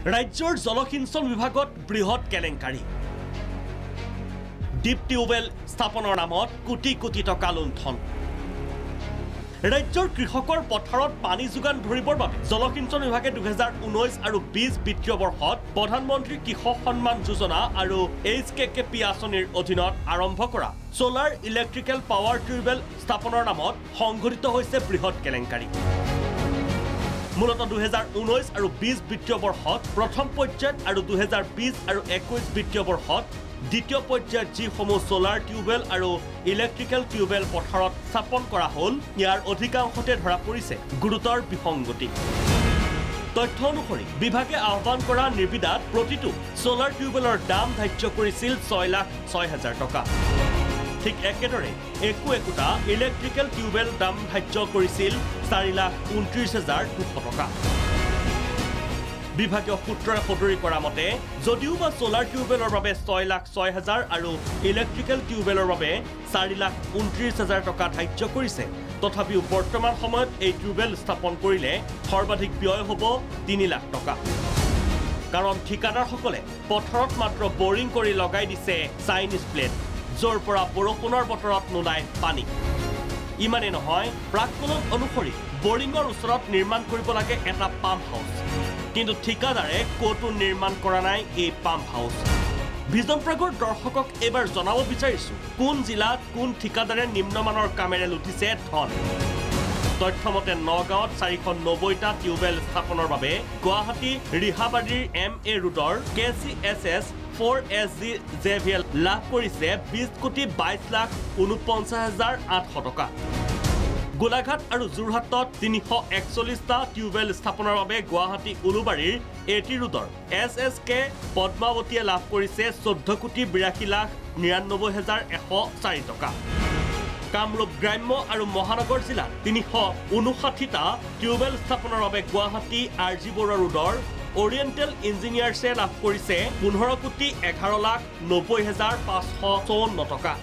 ৰাজ্যৰ জলসিঞ্চন বিভাগত বৃহৎ কেলেংকাৰী। ডিপ টিউবৱেল স্থাপনৰ নামত কোটি কোটি টকা লুণ্ঠন। ৰাজ্যৰ কৃষকৰ পথাৰত পানী যোগান ধৰিবৰ বাবে জলসিঞ্চন বিভাগে দুহেজাৰ ঊনৈছ আৰু বিছ বিত্তীয় বৰ্ষত প্ৰধানমন্ত্ৰী কৃষক সন্মান যোজনা আৰু এইচ কে কে পি আঁচনিৰ অধীনত আৰম্ভ কৰা ছ'লাৰ ইলেক্ট্ৰিকেল পাৱাৰ টিউবৱেল স্থাপনৰ নামত সংঘটিত হৈছে বৃহৎ কেলেংকাৰী। মূলতঃ দুহেজাৰ ঊনৈছ আৰু বিছ বিত্তীয় বৰ্ষত প্ৰথম পৰ্যায়ত আৰু দুহেজাৰ বিছ আৰু একৈছ বিত্তীয় বৰ্ষত দ্বিতীয় পৰ্যায়ত যিসমূহ ছ'লাৰ টিউবৱেল আৰু ইলেক্ট্ৰিকেল টিউবৱেল পথাৰত স্থাপন কৰা হ'ল ইয়াৰ অধিকাংশতে ধৰা পৰিছে গুৰুতৰ বিসংগতি। তথ্য অনুসৰি বিভাগে আহ্বান কৰা নিৰ্বিদাত প্ৰতিটো ছ'লাৰ টিউবৱেলৰ দাম ধাৰ্য কৰিছিল ছয় লাখ ছয় হাজাৰ টকা। ঠিক একেদৰে একো একোটা ইলেক্ট্ৰিকেল টিউবৱেল দাম ধাৰ্য কৰিছিল চাৰি লাখ ঊনত্ৰিছ হাজাৰ দুশ টকা। বিভাগীয় সূত্ৰই সদৰি কৰা মতে যদিও বা ছ'লাৰ টিউবৱেলৰ বাবে ছয় লাখ ছয় হাজাৰ আৰু ইলেক্ট্ৰিকেল টিউবৱেলৰ বাবে চাৰি লাখ ঊনত্ৰিছ হাজাৰ টকা ধাৰ্য কৰিছে তথাপিও বৰ্তমান সময়ত এই টিউবৱেল স্থাপন কৰিলে সৰ্বাধিক ব্যয় হ'ব তিনি লাখ টকা। কাৰণ ঠিকাদাৰসকলে পথাৰত মাত্ৰ বৰিং কৰি লগাই দিছে চাইনিজ প্লেট। য'ৰ পৰা বৰষুণৰ বতৰত নোলায় পানী। ইমানেই নহয় প্ৰাক্কলন অনুসৰি বৰিঙৰ ওচৰত নিৰ্মাণ কৰিব লাগে এটা পাম্প হাউচ কিন্তু ঠিকাদাৰে ক'তো নিৰ্মাণ কৰা নাই এই পাম্প হাউচ ভিজন প্ৰাগৰ দৰ্শকক এইবাৰ জনাব বিচাৰিছো কোন জিলাত কোন ঠিকাদাৰে নিম্নমানৰ কামেৰে লুটিছে ধন। তথ্যমতে নগাঁৱত চাৰিশ নব্বৈটা টিউবৱেল স্থাপনৰ বাবে গুৱাহাটী ৰিহাবাৰীৰ এম এ ৰোডৰ K C S S for S G J V L লাভ কৰিছে বিছ কোটি বাইছ লাখ ঊনপঞ্চাছ হাজাৰ আঠশ টকা। গোলাঘাট আৰু যোৰহাটত তিনিশ একচল্লিছটা টিউবৱেল স্থাপনৰ বাবে গুৱাহাটী উলুবাৰীৰ এ টি ৰোডৰ। এছ এছ কে পদ্মাৱতীয়ে লাভ কৰিছে চৈধ্য কোটি বিৰাশী লাখ নিৰান্নব্বৈ হাজাৰ এশ চাৰি টকা। কামৰূপ গ্ৰাম্য আৰু মহানগৰ জিলাত তিনিশ ঊনষাঠিটা টিউবৱেল স্থাপনৰ বাবে গুৱাহাটী আৰ জি বৰুৱা ৰোডৰ অৰিয়েণ্টেল ইঞ্জিনিয়াৰ্ছে লাভ কৰিছে পোন্ধৰ কোটি এঘাৰ লাখ নব্বৈ হাজাৰ পাঁচশ চৌৱন্ন টকা।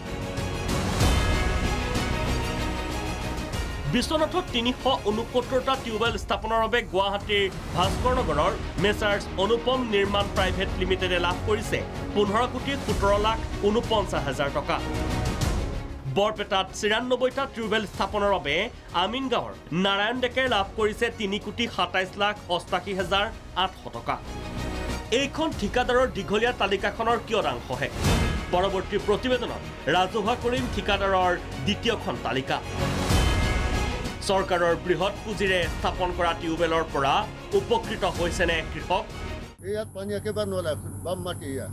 বিশ্বনাথত তিনিশ ঊনসত্তৰটা টিউবৱেল স্থাপনৰ বাবে গুৱাহাটীৰ ভাস্কৰ নগৰৰ মেচাৰ্ছ অনুপম নিৰ্মাণ প্ৰাইভেট লিমিটেডে লাভ কৰিছে পোন্ধৰ কোটি সোতৰ লাখ ঊনপঞ্চাছ হাজাৰ টকা। বৰপেটাত চিৰান্নব্বৈটা টিউবৱেল স্থাপনৰ বাবে আমিন গাঁৱৰ নাৰায়ণ ডেকাই লাভ কৰিছে তিনি কোটি সাতাইছ লাখ অষ্টাশী হাজাৰ আঠশ টকা। এইখন ঠিকাদাৰৰ দীঘলীয়া তালিকাখনৰ কিয়দাংশহে। পৰৱৰ্তী প্ৰতিবেদনত ৰাজহুৱা কৰিম ঠিকাদাৰৰ দ্বিতীয়খন তালিকা। চৰকাৰৰ বৃহৎ পুঁজিৰে স্থাপন কৰা টিউবৱেলৰ পৰা উপকৃত হৈছেনে কৃষক? এই ইয়াত পানী একেবাৰে নোলায় বাম মাটি ইয়াত।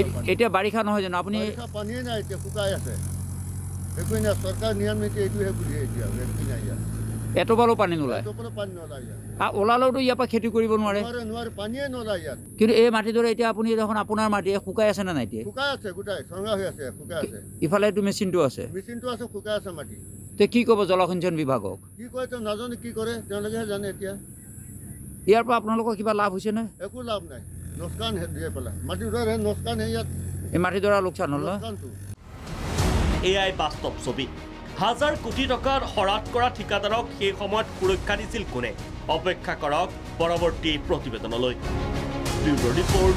এ- এতিয়া বাৰিষা নহয় জানো? আপুনি পানীয়ে নাই এতিয়া শুকাই আছে। একোৱেই নাই চৰকাৰ নিয়ম নীতি এইটোহে বুলিহে এতিয়া একোৱেই নাই ইয়াত। এটোপালো পানী নোলায়? ওলালেওতো ইয়াৰ পৰা খেতি কৰিব নোৱাৰে। কিন্তু এই মাটিডৰা এতিয়া আপুনি দেখোন আপোনাৰ মাটি শুকাই আছে নে নাই এতিয়া? শুকাই আছে গোটাই চঙা হৈ আছে শুকাই আছে। ইফালে এইটো মেচিনটো আছে। মেচিনটো আছে শুকাই আছে মাটি। তে কি ক'ব জলসিঞ্চন বিভাগক? কি কয় তেওঁ নাজানো কি কৰে? তেওঁলোকেহে জানে এতিয়া। ইয়াৰ পৰা আপোনালোকৰ কিবা লাভ হৈছেনে একো লাভ নাই। হে দিয়ে পেলাই। হে ইয়াত। এই মাটিডৰা লোকচান হ'ল ন? এয়াই বাস্তৱ ছবি। হাজাৰ কোটি টকাৰ শৰাত কৰা ঠিকাদাৰক সেই সময়ত সুৰক্ষা দিছিল কোনে? অপেক্ষা কৰক পৰৱৰ্তী প্ৰতিবেদনলৈ। ৰিপৰ্ট